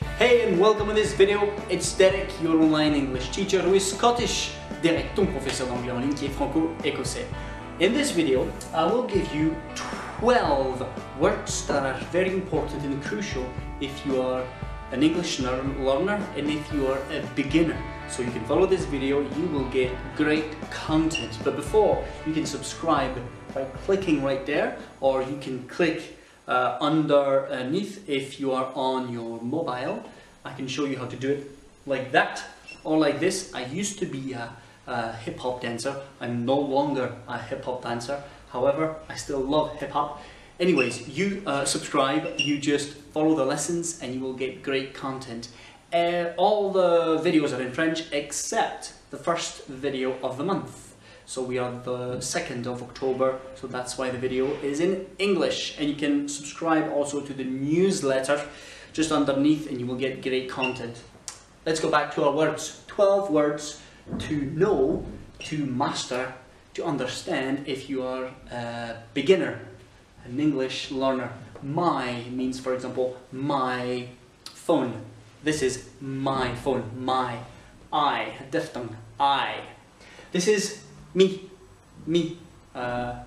Hey and welcome to this video, it's Derek, your online English teacher who is Scottish. Derek, ton professeur d'anglais en ligne qui est franco-écossais. In this video, I will give you 12 words that are very important and crucial if you are an English learner and if you are a beginner. So you can follow this video, you will get great content. But before, you can subscribe by clicking right there or you can click uh, underneath if you are on your mobile. I can show you how to do it like that or like this. I used to be a, a hip hop dancer. I'm no longer a hip hop dancer. However, I still love hip hop. Anyways, you uh, subscribe, you just follow the lessons and you will get great content. Uh, all the videos are in French except the first video of the month. So we are the 2nd of October, so that's why the video is in English. And you can subscribe also to the newsletter just underneath and you will get great content. Let's go back to our words. 12 words to know, to master, to understand if you are a beginner, an English learner. My means, for example, my phone. This is my phone, my. I, diphthong, I. This is me, me. Uh,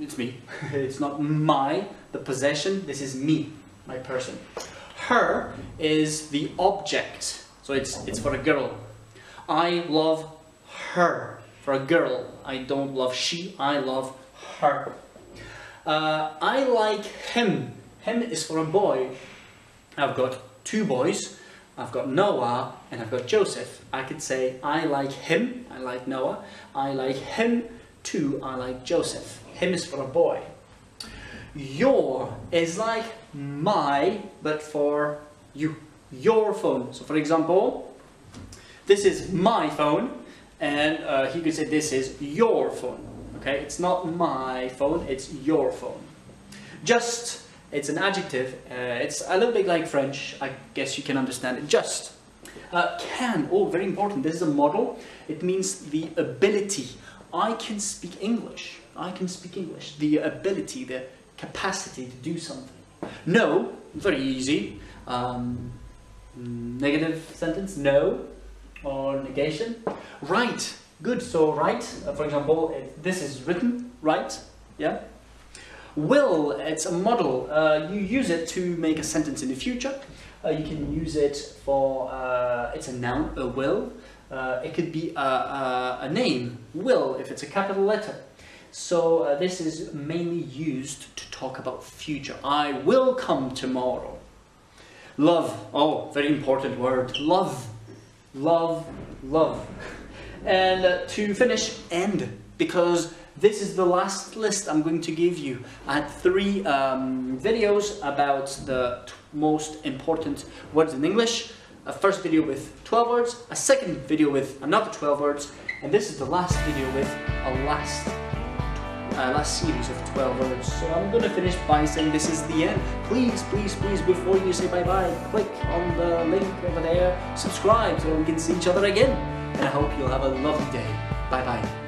it's me. it's not my, the possession. This is me, my person. Her is the object, so it's it's for a girl. I love her for a girl. I don't love she. I love her. Uh, I like him. Him is for a boy. I've got two boys. I've got Noah and I've got Joseph. I could say I like him, I like Noah. I like him too, I like Joseph. Him is for a boy. Your is like my, but for you. Your phone. So for example, this is my phone, and uh, he could say this is your phone. Okay, it's not my phone, it's your phone. Just it's an adjective. Uh, it's a little bit like French. I guess you can understand it. Just. Uh, can. Oh, very important. This is a modal. It means the ability. I can speak English. I can speak English. The ability, the capacity to do something. No. Very easy. Um, negative sentence. No. Or negation. Right. Good. So right. Uh, for example, this is written. Right. Yeah. Will, it's a modal. Uh, you use it to make a sentence in the future. Uh, you can use it for, uh, it's a noun, a will. Uh, it could be a, a, a, name, will, if it's a capital letter. So uh, this is mainly used to talk about future. I will come tomorrow. Love, oh, very important word. Love, love, love. And uh, to finish, end, because this is the last list I'm going to give you. I had three um, videos about the most important words in English. A first video with 12 words, a second video with another 12 words, and this is the last video with a last uh, last series of 12 words. So I'm going to finish by saying this is the end. Please, please, please, before you say bye-bye, click on the link over there, subscribe so we can see each other again. And I hope you'll have a lovely day. Bye-bye.